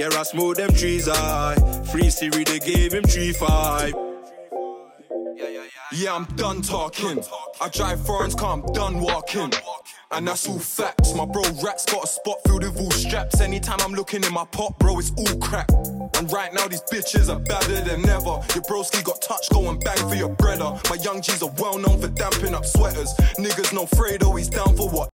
Yeah, I smoke them trees, I. Free Siri, they gave him 3-5. Yeah, I'm done talking. I drive foreigns, car, I'm done walking. And that's all facts. My bro rats got a spot filled with all straps. Anytime I'm looking in my pot, bro, it's all crap. And right now these bitches are badder than ever. Your broski got touch, go and bang for your brother. My young G's are well known for damping up sweaters. Niggas no Fredo, he's down for what